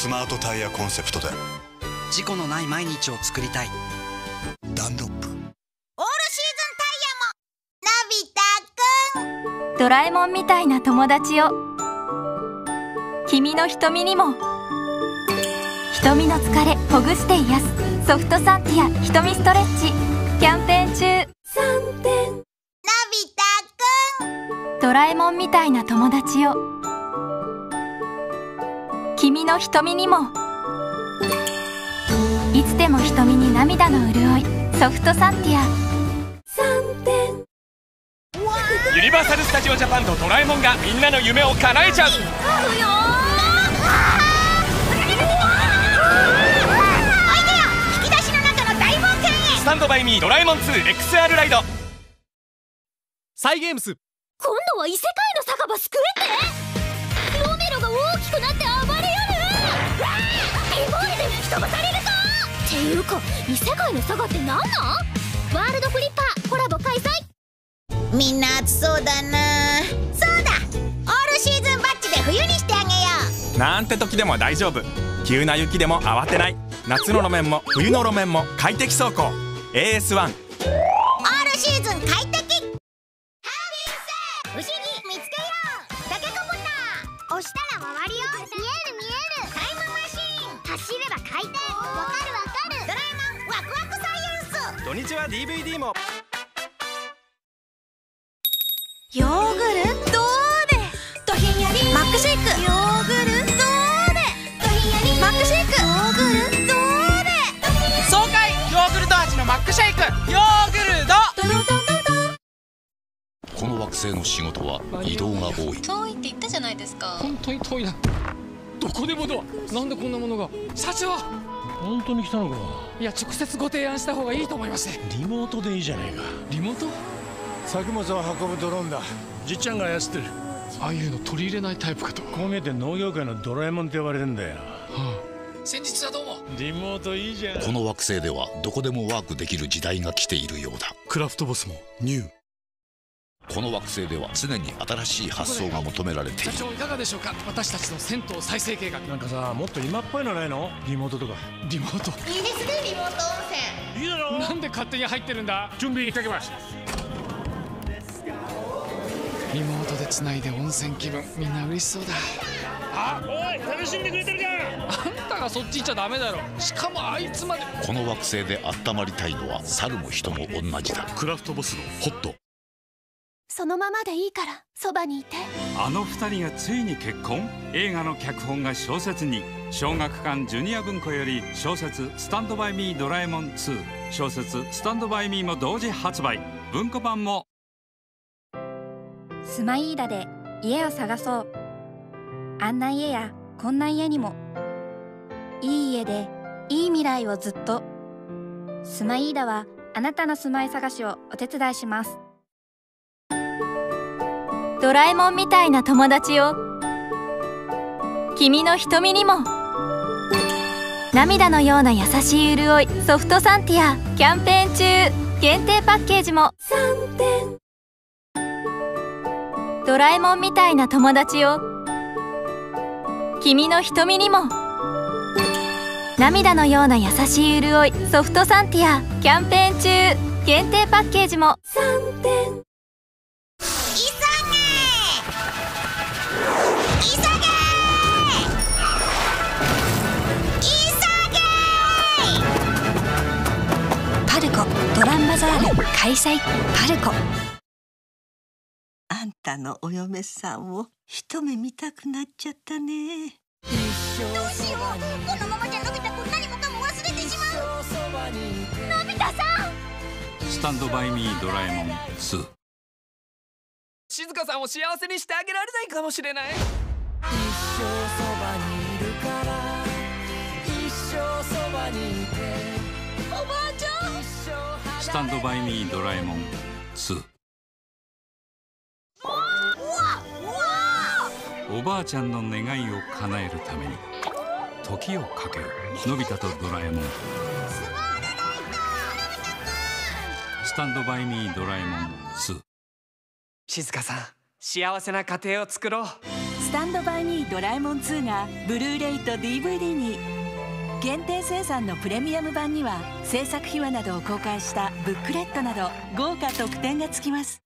スマートタイヤコンセプトで。事故のない毎日を作りたい。ダンロップ。オールシーズンタイヤものび太くんドラえもんみたいな友達を。君の瞳にも。瞳の疲れほぐして癒す。ソフトサンティア瞳ストレッチ。キャンペーン中。のび太くんドラえもんみたいな友達を君の瞳にも。いつでも瞳に涙の潤い。ソフトサンティア。ユニバーサル・スタジオ・ジャパンとドラえもんがみんなの夢を叶えちゃう。スタンドバイミードラえもん 2XR ライドサイゲームス今度は異世界の酒場救えってロメロが大きくなっていうか異世界のサガって何なん？ワールドフリッパーコラボ開催。みんな暑そうだな。そうだ。オールシーズンバッジで冬にしてあげよなんて時でも大丈夫。急な雪でも慌てない。夏の路面も冬の路面も快適走行。AS1 うオールシーズン快適。不思議見つけよう。タケコプター押したら回るよ。見える見える。タイムマシーン。走れば回転ワクワクサイエンス。土日は DVD も。ヨーグルトで。ドヒンヤリ。マックシェイク。ヨーグルトで。ドヒンヤリ。マックシェイク。ヨーグルトで。爽快ヨーグルト味のマックシェイクヨーグルト。この惑星の仕事は移動が多い。遠いって言ったじゃないですか。本当に遠いな。どこでもドア。なんでこんなものが。社長本当に来たのかいや直接ご提案した方がいいと思いまして。リモートでいいじゃないか。リモート？作物を運ぶドローンだ。じっちゃんが操ってる。ああいうの取り入れないタイプかと。こう見えて農業界のドラえもんって呼ばれてんだよ。先日はどうも。リモートいいじゃん。この惑星ではどこでもワークできる時代が来ているようだ。クラフトボスもニューこの惑星では常に新しい発想が求められている。社長いかがでしょうか？私たちの銭湯再生計画。なんかさもっと今っぽいのないの？リモートとか。リモート。いいですねリモート温泉。いいだろなんで勝手に入ってるんだ？準備かけます。リモートでつないで温泉気分。みんな嬉しそうだ。あおい楽しんでくれてるじゃん。あんたがそっち行っちゃダメだろ。しかもあいつまで。この惑星で温まりたいのは猿も人も同じだ。クラフトボスのホットそのままでいいからそばにいて。あの二人がついに結婚？映画の脚本が小説に。小学館ジュニア文庫より小説「スタンドバイミードラえもん2」小説「スタンドバイミー」も同時発売。文庫版も。スマイーダで家を探そう。あんな家やこんな家にも。いい家でいい未来をずっと。スマイーダはあなたの住まい探しをお手伝いしますドラえもんみたいな友達を。君の瞳にも。涙のような優しい潤いソフトサンティアキャンペーン中。限定パッケージも。ドラえもんみたいな友達を。君の瞳にも。涙のような優しい潤いソフトサンティアキャンペーン中。限定パッケージも。急開催パルコ。あんたのお嫁さんを一目見たくなっちゃったね。どうしようこのままじゃのび太くん何もかも忘れてしまう。のび太さんスタンドバイミードラえもん2静香さんを幸せにしてあげられないかもしれない。おばあちゃんスタンドバイミードラえもん2うわうわおばあちゃんの願いを叶えるために時をかけるのび太とドラえもん。スタタンドバイミードラえもん2静香さん幸せな家庭を作ろう。スタンドバイミードラえもん2がブルーレイと DVD に限定生産のプレミアム版には制作秘話などを公開したブックレットなど豪華特典がつきます。